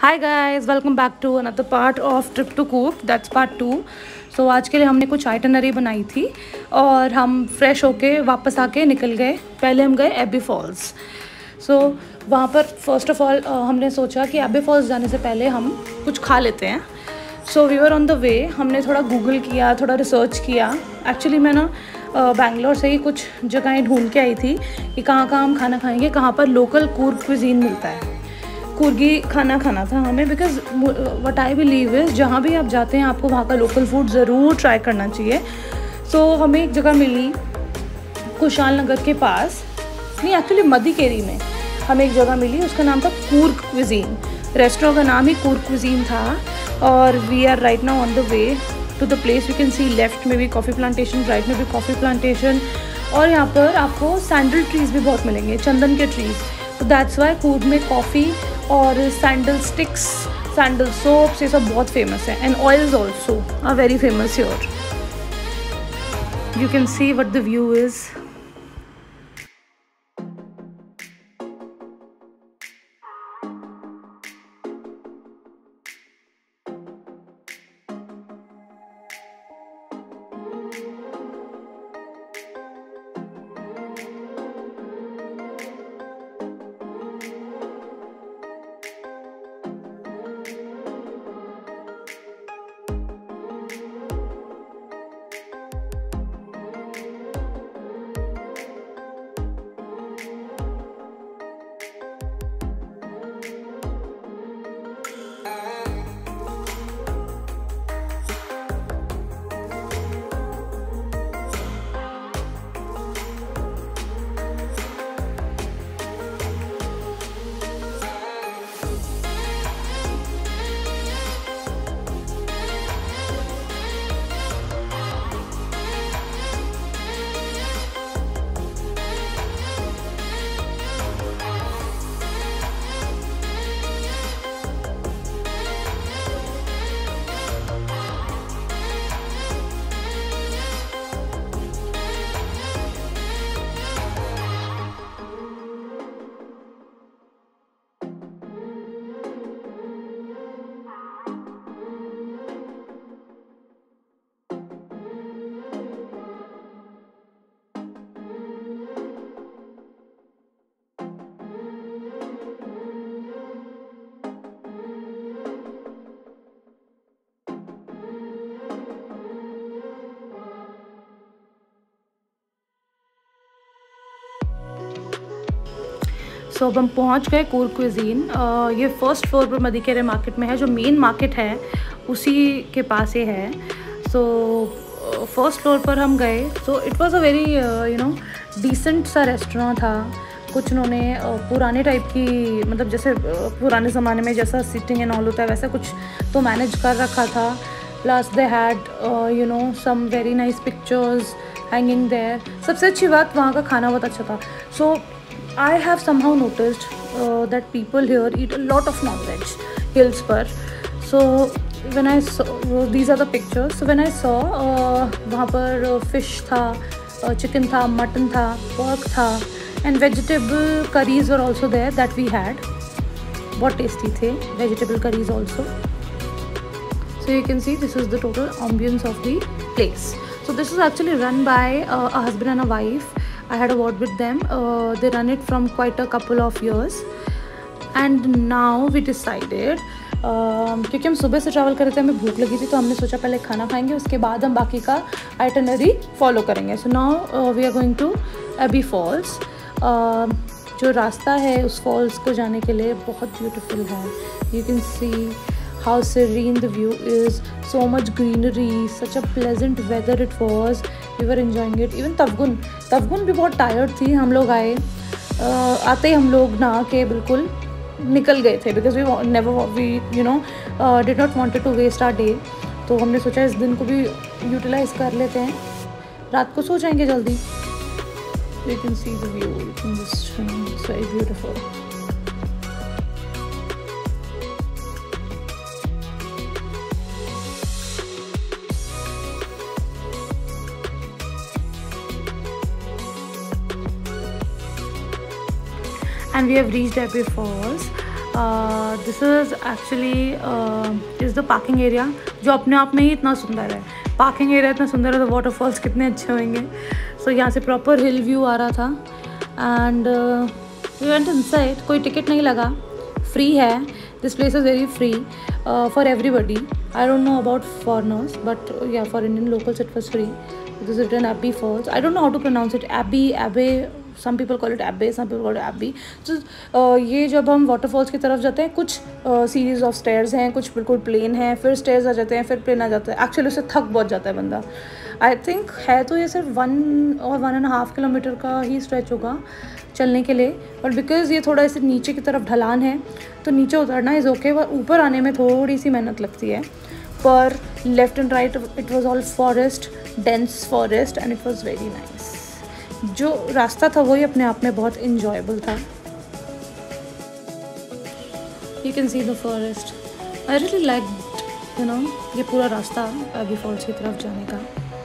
Hi guys welcome back to another part of trip to कूक that's part two so आज के लिए हमने कुछ आइटनरी बनाई थी और हम फ्रेश होके वापस आके निकल गए। पहले हम गए एबी फॉल्स सो so, वहाँ पर फ़र्स्ट ऑफ़ ऑल हमने सोचा कि एबी फॉल्स जाने से पहले हम कुछ खा लेते हैं। So we were on the way हमने थोड़ा गूगल किया थोड़ा रिसर्च किया। एक्चुअली मैं ना बैंगलोर से ही कुछ जगहें ढूंढ के आई थी कि कहाँ कहाँ हम खाना खाएँगे कहाँ पर लोकल कूर्ग क्विजीन मिलता है। कुर्गी खाना खाना था हमें because what I believe is जहाँ भी आप जाते हैं आपको वहाँ का लोकल फ़ूड ज़रूर ट्राई करना चाहिए। सो so, हमें एक जगह मिली कुशाल नगर के पास। नहीं एक्चुअली मधिकेरी में हमें एक जगह मिली उसका नाम था कूर्ग क्विजीन रेस्टोरेंट का नाम ही कूर्ग क्विजीन था। और we are right now on the way to the place you can see left में भी कॉफ़ी प्लांटेशन राइट में भी कॉफ़ी प्लांटेशन और यहाँ पर आपको सैंडल ट्रीज़ भी बहुत मिलेंगे चंदन के ट्रीज़ तो दैट्स वाई कूर्ग में कॉफ़ी और सैंडल स्टिक्स सैंडल सोप्स ये सब बहुत फ़ेमस है. And oils also are very famous your you can see what the view is so अब हम पहुँच गए कोर क्विजीन। ये फ़र्स्ट फ्लोर पर मदिकेरे मार्केट में है जो मेन मार्केट है उसी के पास ही है। सो फ़र्स्ट फ्लोर पर हम गए। So it was a very you know decent सा रेस्टोरेंट था। कुछ उन्होंने पुराने टाइप की मतलब जैसे पुराने ज़माने में जैसा सिटिंग एंड ऑल होता है वैसा कुछ तो मैनेज कर रखा था। Plus they had you know some very nice pictures hanging there सबसे अच्छी बात वहाँ का खाना बहुत अच्छा था। सो so, I have somehow noticed uh, that people here eat a lot of non-veg hills पर so when I saw uh, these are the pictures so when I saw uh, वहाँ पर fish था uh, chicken था mutton था pork था and vegetable curries were also there that we had बहुत tasty थे vegetable curries also so you can see this is the total ambience of the place so this is actually run by uh, a husband and a wife I had a word with them. Uh, they run it from quite a couple of years. And now we decided uh, क्योंकि हम सुबह से travel कर रहे थे हमें भूख लगी थी तो हमने सोचा पहले खाना खाएँगे उसके बाद हम बाकी का आइटनरी फॉलो करेंगे so now we are going to Abbey Falls जो रास्ता है उस फॉल्स को जाने के लिए बहुत ब्यूटीफुल है you can see how serene the view is so much greenery such a pleasant weather it was we were enjoying it. Even तफगुन तफगुन भी बहुत टायर्ड थी, हम लोग आए। आते ही हम लोग नहा के बिल्कुल निकल गए थे because we never we you know did not wanted to waste our day तो हमने सोचा इस दिन को भी यूटिलाइज कर लेते हैं। रात को सो जाएँगे जल्दी। You can see the beautiful and we have reached Abbey Falls this is actually is the parking area जो अपने आप में ही इतना सुंदर है पार्किंग एरिया इतना सुंदर है तो वाटरफॉल्स कितने अच्छे होंगे सो so, यहाँ से प्रॉपर हिल व्यू आ रहा था एंड वी वेंट इनसाइड कोई टिकट नहीं लगा फ्री है this is very free uh, for everybody i don't know about foreigners but uh, yeah for indian locals it was free it is written abbey falls i don't know how to pronounce it abbey abbey some people call it Abbey some people call it Abbey तो ये जब हम waterfalls की तरफ़ जाते हैं, कुछ series of stairs हैं, कुछ बिल्कुल प्लेन हैं, फिर स्टेयर्स आ जाते हैं, फिर प्लेन आ जाता है। एक्चुअली उससे थक बहुत जाता है बंदा। आई थिंक है तो ये सिर्फ़ वन और वन एंड हाफ़ किलोमीटर का ही स्ट्रेच होगा चलने के लिए। बट बिकॉज़ ये थोड़ा ऐसे नीचे की तरफ़ ढलान है तो नीचे उतरना इज़ ओके पर ऊपर आने में थोड़ी सी मेहनत लगती है। पर left and right it was all forest dense forest and it was very nice जो रास्ता था वही अपने आप में बहुत इन्जॉयबल था। You can see the forest I really like you know ये पूरा रास्ता अभी फॉल्स की तरफ़ जाने का।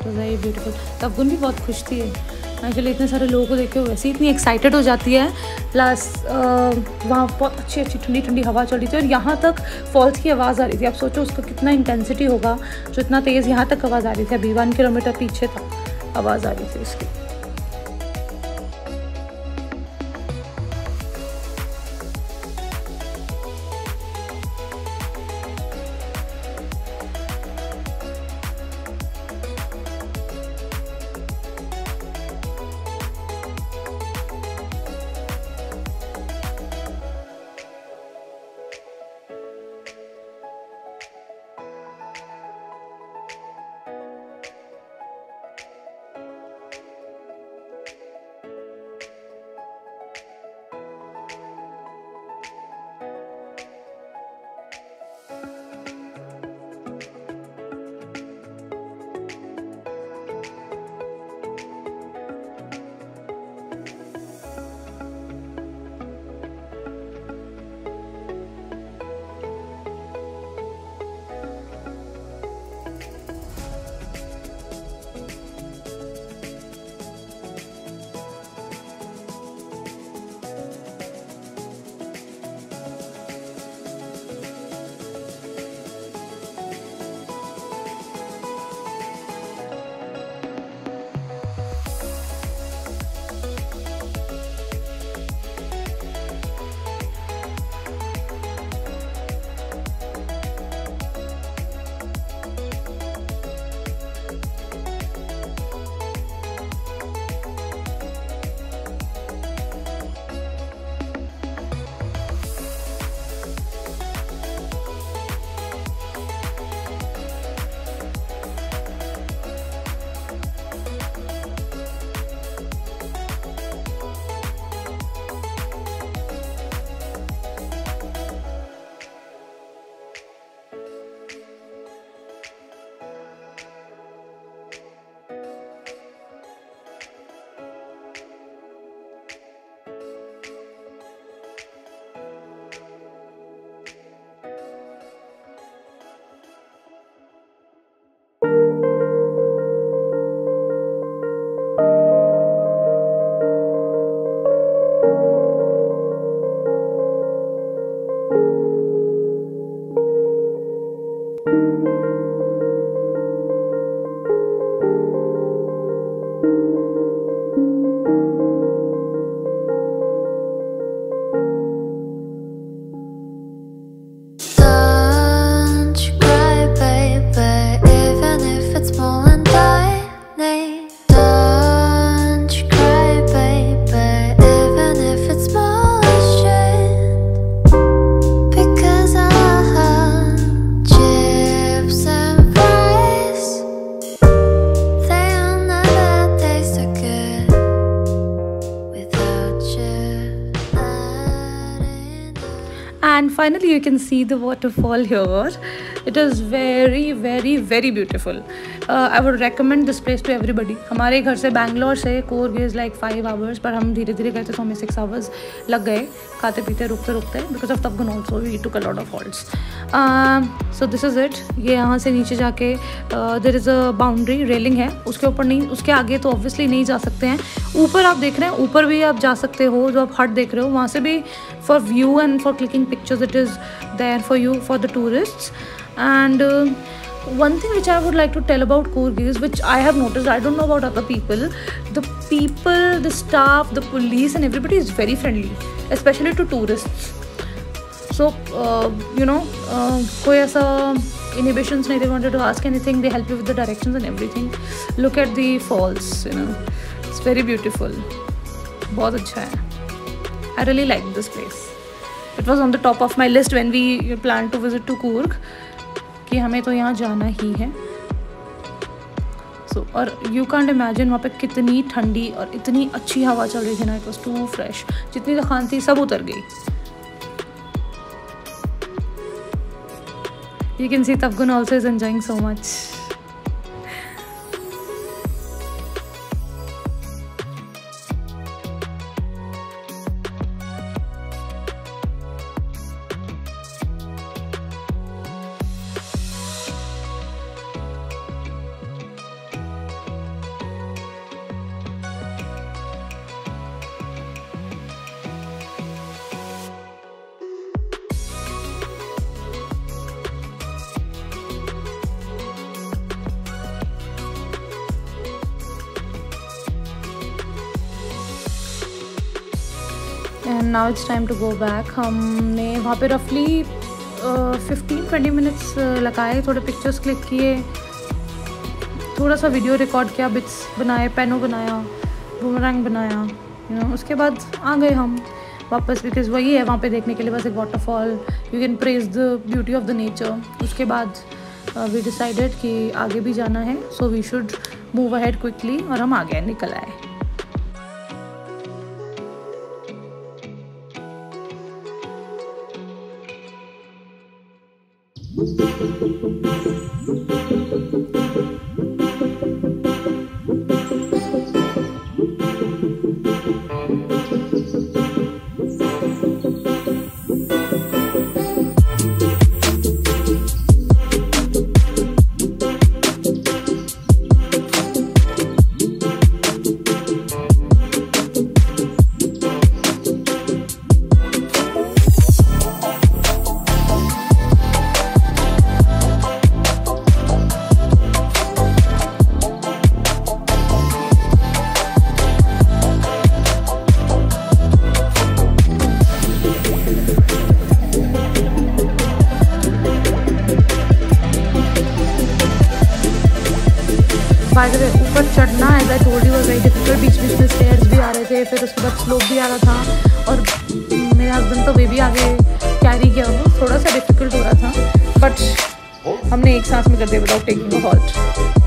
तो वेरी ब्यूटीफुल तब गुन भी बहुत खुश थी। एक्चुअली इतने सारे लोगों को देख वैसे इतनी एक्साइटेड हो जाती है। प्लस वहाँ बहुत अच्छी अच्छी ठंडी ठंडी हवा चल रही थी और यहाँ तक फॉल्स की आवाज़ आ रही थी। आप सोचो, उसका कितना इंटेंसिटी होगा, जो इतना तेज़ यहाँ तक आवाज़ आ रही थी। अभी वन किलोमीटर पीछे तक आवाज़ आ रही थी उसकी। Finally you can see the waterfall here. It is very very very beautiful uh, would would this place to everybody हमारे घर से बैंगलोर से Coorg is like five hours पर हम धीरे धीरे थे तो हमें सिक्स आवर्स लग गए खाते पीते रुकते रुकते because of तबगन also we took a lot of fault so this is it ये यहाँ से नीचे जाके there is a boundary railing है उसके ऊपर नहीं उसके आगे तो ऑब्वियसली नहीं जा सकते हैं। ऊपर आप देख रहे हैं ऊपर भी आप जा सकते हो जो आप हट देख रहे हो वहाँ से भी for view and for clicking pictures it is is for you for the tourist uh, one thing which i would like to tell about Coorg is which i have noticed i don't know about other people the people the staff the police and everybody is very friendly especially to tourists so uh, you know uh, कोई ऐसा inhibitions they wanted to ask anything they help you with the directions and everything look at the falls you know it's very beautiful बहुत अच्छा है I really like this place it was on the top of my list when we planned to visit to Coorg कि हमें तो यहाँ जाना ही है। सो so, और यू कैंट इमेजिन वहाँ पे कितनी ठंडी और इतनी अच्छी हवा चल रही थी ना इट वॉज़ टू फ्रेश जितनी दुखान थी सब उतर गई। You can see Tabgun also is enjoying so much. And now it's time to go back हमने वहाँ पे रफली फिफ्टीन ट्वेंटी मिनट्स लगाए, थोड़े पिक्चर्स क्लिक किए। थोड़ा सा वीडियो रिकॉर्ड किया बिट्स बनाए पेनो बनाया बूमरंग बनाया यू नो उसके बाद आ गए हम वापस बिकॉज़ वही है, वहाँ पे देखने के लिए बस एक waterfall you can praise the beauty of the nature उसके बाद वी डिसाइडेड कि आगे भी जाना है so we should move ahead quickly और हम आगे निकल आए। बाय द वे ऊपर चढ़ना as I told you was very difficult बीच बीच में स्टेयर्स भी आ रहे थे, फिर उसके बाद स्लोप भी आ रहा था, और मेरे हस्बैंड तो वे बेबी आगे कैरी किया, वो थोड़ा सा डिफ़िकल्ट हो रहा था बट हमने एक सांस में कर दिया without taking a halt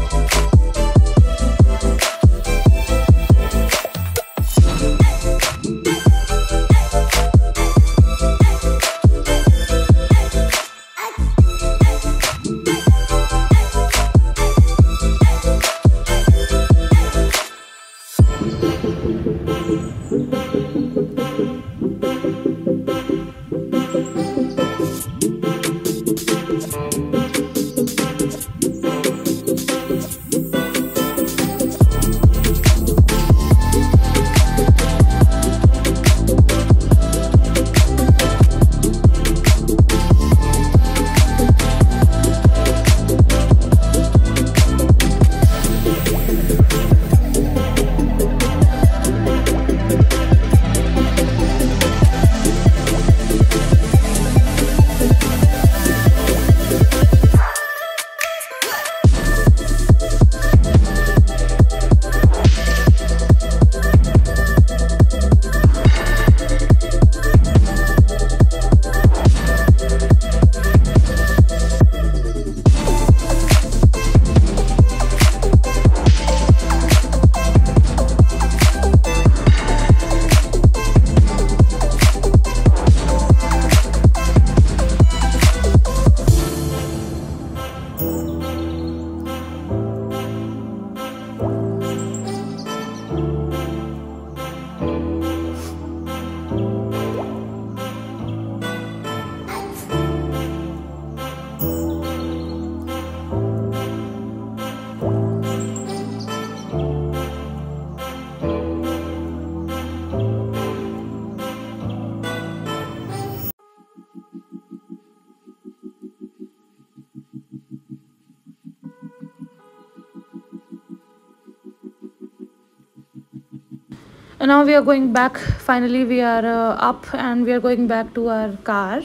and now we are going back finally we are uh, up and we are going back to our car.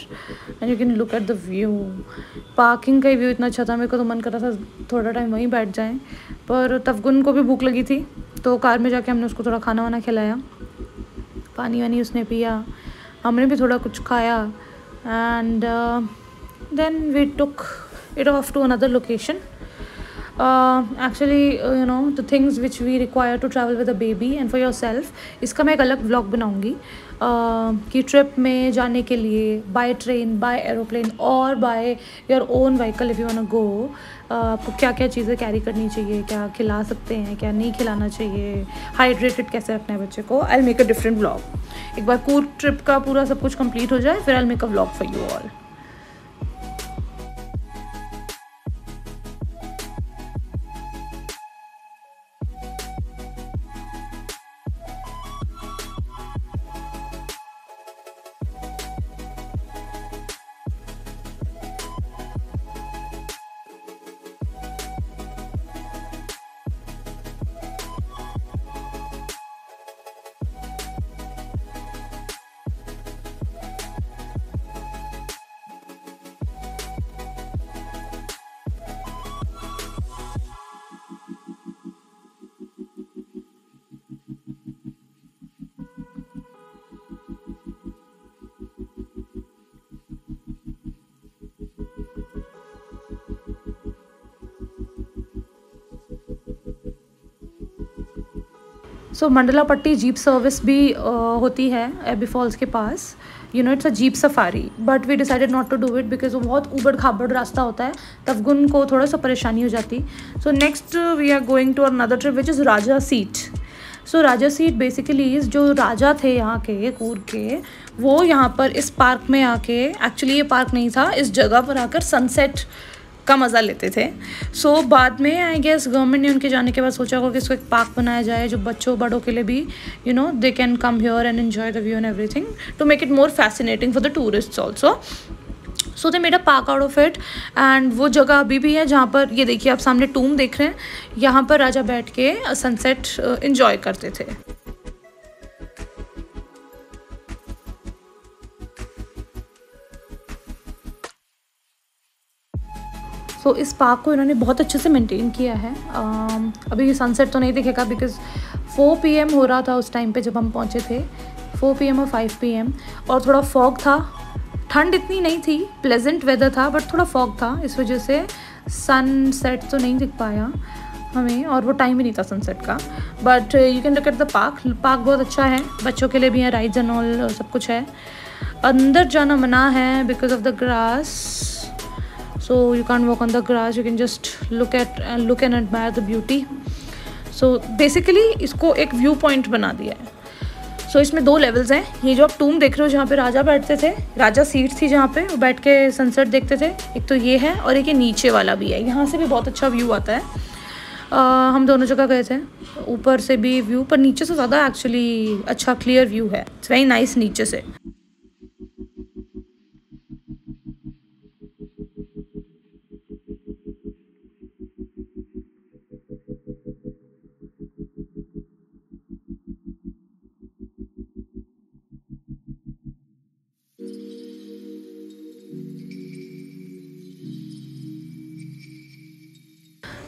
And you can look at the view. Parking का view इतना अच्छा था मेरे को तो मन कर रहा था थोड़ा टाइम वहीं बैठ जाएँ। पर तफगुन को भी भूख लगी थी तो कार में जाके हमने उसको थोड़ा खाना वाना खिलाया। पानी वानी उसने पिया हमने भी थोड़ा कुछ खाया। And then we took it off to another location uh, actually uh, you know the things which we require to travel with a baby and for yourself इसका मैं एक अलग vlog बनाऊँगी uh, कि ट्रिप में जाने के लिए बाय ट्रेन बाय एरोप्लेन और by your own vehicle if you want go आपको क्या क्या चीज़ें कैरी करनी चाहिए क्या खिला सकते हैं क्या नहीं खिलाना चाहिए हाइड्रेटेड कैसे रखना है बच्चे को I make a different blog एक बार कूर ट्रिप का पूरा सब कुछ कंप्लीट हो जाए फिर I make a blog for you all so Mandalpatti jeep service भी uh, होती है एबी फॉल्स के पास. You know it's a jeep safari but we decided not to do it because वो बहुत उबड़ खाबड़ रास्ता होता है. तब गुन को थोड़ा सा परेशानी हो जाती. So next we are going to another trip which is Raja seat so Raja seat basically जो राजा थे यहाँ के कूर के वो यहाँ पर इस पार्क में आके एक्चुअली ये पार्क नहीं था इस जगह पर आकर सनसेट का मज़ा लेते थे। सो so, बाद में आई गेस गवर्नमेंट ने उनके जाने के बाद सोचा होगा कि इसको एक पार्क बनाया जाए जो बच्चों बड़ों के लिए भी you know they can come here and enjoy the view and everything to make it more fascinating for the tourist also so they made a park out of it and वो जगह अभी भी है जहाँ पर ये देखिए आप सामने टूम देख रहे हैं यहाँ पर राजा बैठ के सनसेट इन्जॉय करते थे। सो so, इस पार्क को इन्होंने बहुत अच्छे से मेंटेन किया है। Uh, अभी सनसेट तो नहीं दिखेगा बिकॉज़ 4 पीएम हो रहा था उस टाइम पे जब हम पहुँचे थे। 4 पीएम और 5 पीएम और थोड़ा फॉग था। ठंड इतनी नहीं थी प्लेजेंट वेदर था बट थोड़ा फॉग था। इस वजह से सन सेट तो नहीं दिख पाया हमें और वो टाइम ही नहीं था सनसेट का। But you can look at the park park बहुत अच्छा है। बच्चों के लिए भी है राइड्स एंड ऑल सब कुछ है। अंदर जाना मना है because of the grass so you can't walk on the grass you can just look at uh, look and admire the beauty. So basically इसको एक व्यू पॉइंट बना दिया है। सो so, इसमें दो लेवल्स हैं। ये जो आप टूम देख रहे हो जहाँ पे राजा बैठते थे राजा सीट थी जहाँ पे वो बैठ के सनसेट देखते थे। एक तो ये है और एक ये नीचे वाला भी है। यहाँ से भी बहुत अच्छा व्यू आता है। uh, हम दोनों जगह गए थे। ऊपर से भी व्यू पर नीचे से ज़्यादा एक्चुअली अच्छा क्लियर व्यू है। इट्स वेरी नाइस नीचे से।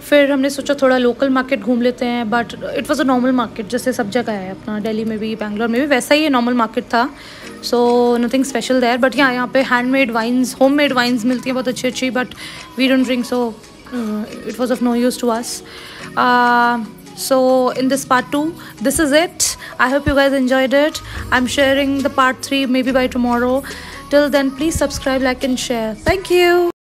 फिर हमने सोचा थोड़ा लोकल मार्केट घूम लेते हैं but it was a normal market जैसे सब जगह है, अपना दिल्ली में भी, बैंगलोर में भी, वैसा ही नॉर्मल मार्केट था। So nothing special there but यहाँ यहाँ पे hand made wines home made wines मिलती हैं बहुत अच्छी अच्छी but we don't drink so it was of no use to us so, in this part 2 this is it. I hope you guys enjoyed it. I'm sharing the part 3 maybe by tomorrow. Till then, please subscribe, like, and share. Thank you.